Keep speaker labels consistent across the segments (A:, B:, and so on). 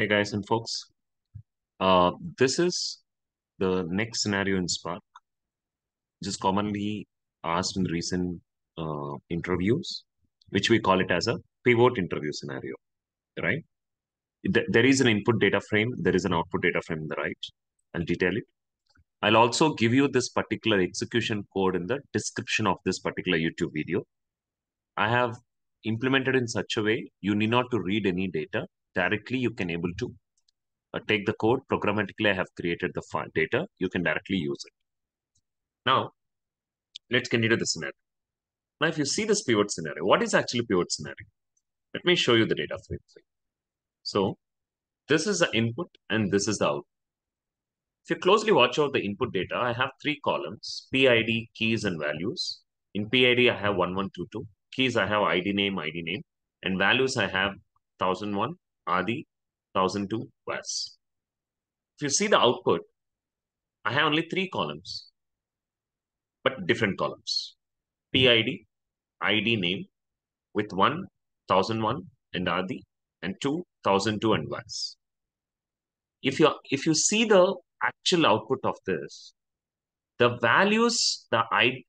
A: Hey guys and folks, uh, this is the next scenario in Spark, which is commonly asked in recent uh, interviews, which we call it as a pivot interview scenario, right? Th- There is an input data frame, there is an output data frame in the right. I'll detail it. I'll also give you this particular execution code in the description of this particular YouTube video. I have implemented in such a way you need not to read any data. Directly, you can able to uh, take the code programmatically. I have created the file data. You can directly use it. Now, let's continue the scenario. Now, if you see this pivot scenario, what is actually pivot scenario? Let me show you the data frame. So, this is the input and this is the output. If you closely watch out the input data, I have three columns, PID, keys, and values. In PID, I have 1122. Keys, I have ID name, ID name. And values, I have 1001, Adi, 1002, Vas. If you see the output, I have only three columns, but different columns. PID, ID name with 1, 1001 and Adi, and 2, 1002 and Vas. If you if you see the actual output of this, the values, the I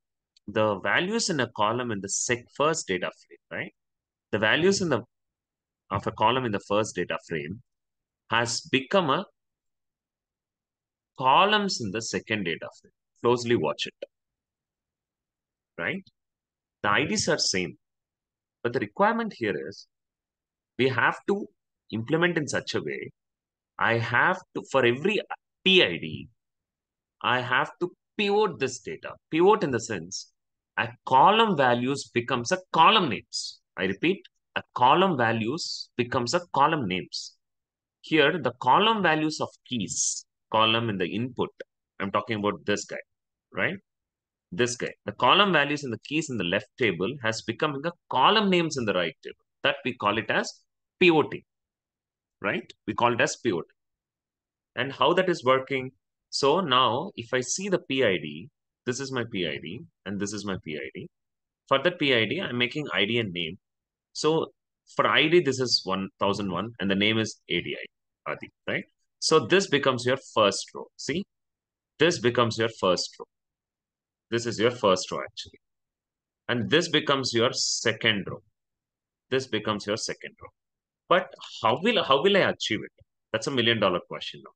A: the values in a column in the first data frame, right? The values in the of a column in the first data frame has become a columns in the second data frame. Closely watch it. Right? The IDs are same. But the requirement here is we have to implement in such a way. I have to, for every PID, I have to pivot this data. Pivot in the sense, a column values becomes a column names. I repeat, a column values becomes a column names. Here, the column values of keys, column in the input, I'm talking about this guy, right? This guy. The column values in the keys in the left table has become the column names in the right table. That we call it as pivoting, right? We call it as pivoting. And how that is working? So now, if I see the PID, this is my PID, and this is my PID. For that PID, I'm making ID and name. So for ID, this is 1001, and the name is ADI, Adi, right? So this becomes your first row. See, this becomes your first row. This is your first row actually. And this becomes your second row. This becomes your second row. But how will how will I achieve it? That's a million dollar question now.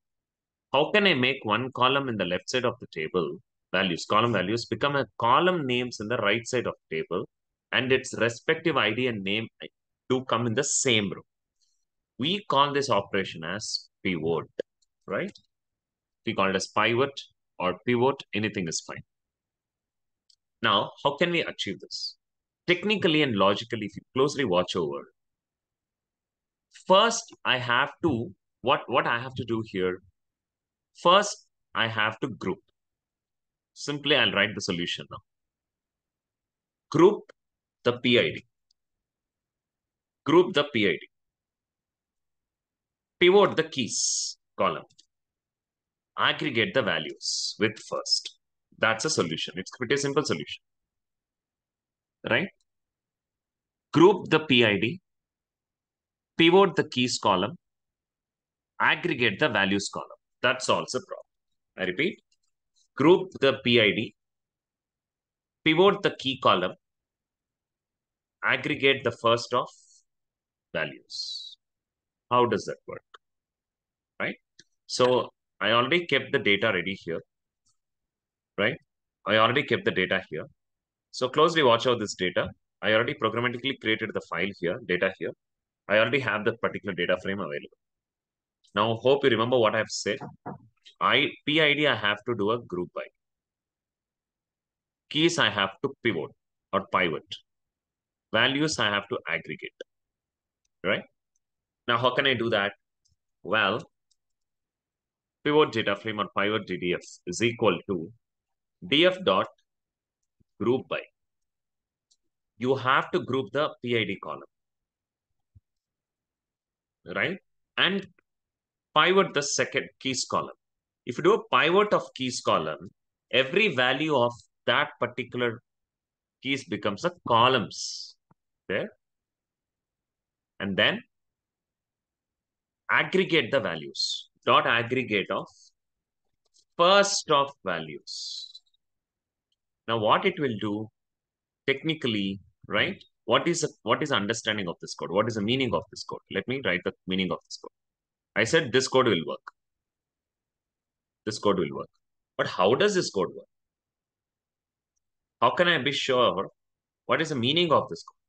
A: How can I make one column in the left side of the table, values, column values, become a column names in the right side of the table, and its respective ID and name do come in the same row? We call this operation as pivot, right? We call it as pivot or pivot, anything is fine. Now, how can we achieve this? Technically and logically, if you closely watch over, first I have to, what, what I have to do here, first I have to group. Simply, I'll write the solution now. Group the PID. Group the PID. Pivot the keys column. Aggregate the values with first. That's a solution. It's pretty simple solution. Right? Group the PID. Pivot the keys column. Aggregate the values column. That solves the problem. I repeat. Group the PID. Pivot the key column. Aggregate the first of values. How does that work? Right? So I already kept the data ready here. Right? I already kept the data here. So closely watch out this data. I already programmatically created the file here, data here. I already have the particular data frame available. Now, hope you remember what I've said. I PID, I have to do a group by. Keys, I have to pivot or pivot. Values, I have to aggregate. Right? Now, how can I do that? Well, pivot data frame or pivot DDF is equal to df dot group by. You have to group the PID column. Right? And pivot the second keys column. If you do a pivot of keys column, every value of that particular keys becomes a columns there. And then aggregate the values. Dot aggregate of first of values. Now what it will do technically, right? What is, what is understanding of this code? What is the meaning of this code? Let me write the meaning of this code. I said this code will work. This code will work. But how does this code work? How can I be sure what is the meaning of this code?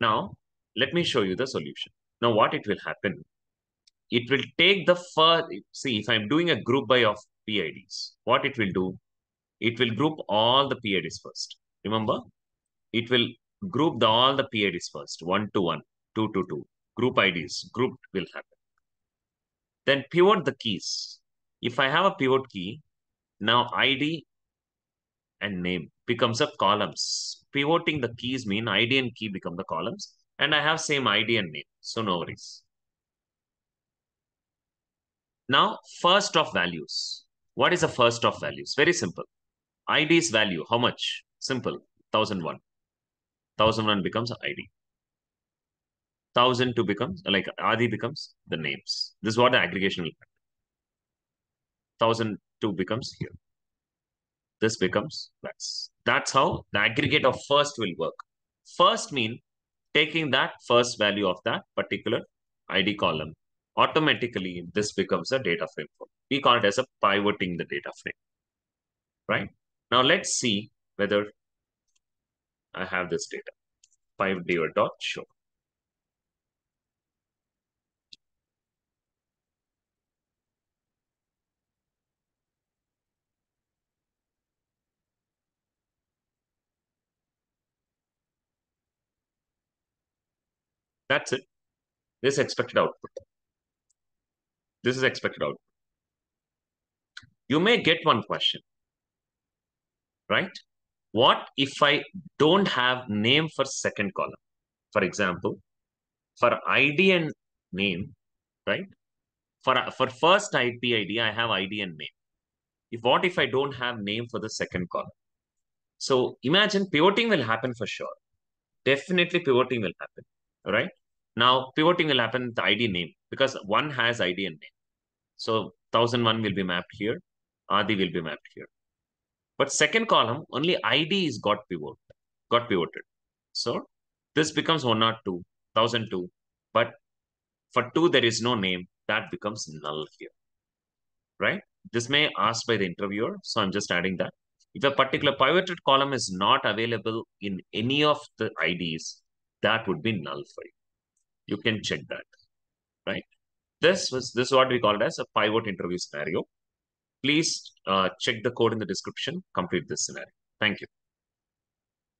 A: Now, let me show you the solution. Now, what it will happen? It will take the first, see, if I'm doing a group by of PIDs, what it will do? It will group all the PIDs first. Remember, it will group the, all the PIDs first, one to one, two to two. Group IDs, grouped will happen. Then pivot the keys. If I have a pivot key, now ID and name becomes a columns. Pivoting the keys mean ID and key become the columns. And I have same ID and name. So no worries. Now, first of values. What is the first of values? Very simple. ID is value, how much? Simple, 1001. 1001 becomes ID. 1002 becomes, like Adi becomes the names. This is what the aggregation will happen. 1002 becomes here. This becomes that's that's how the aggregate of first will work. First mean taking that first value of that particular ID column. Automatically, this becomes a data frame. We call it as a pivoting the data frame. Right? Now let's see whether I have this data. Pivot dot show. That's it. This is expected output. This is expected output. You may get one question, right? What if I don't have name for second column? For example, for ID and name, right? For, for first IP ID, I have ID and name. If what if I don't have name for the second column? So imagine pivoting will happen for sure. Definitely pivoting will happen, right? Now pivoting will happen with ID name because one has ID and name. So 1001 will be mapped here. Adi will be mapped here. But second column, only ID is got pivot, got pivoted. So this becomes 102, 1002. But for 2, there is no name. That becomes null here. Right? This may ask by the interviewer. So I'm just adding that. If a particular pivoted column is not available in any of the IDs, that would be null for you. You can check that. Right? This was this is what we called as a pivot interview scenario. Please uh, check the code in the description, complete this scenario. Thank you.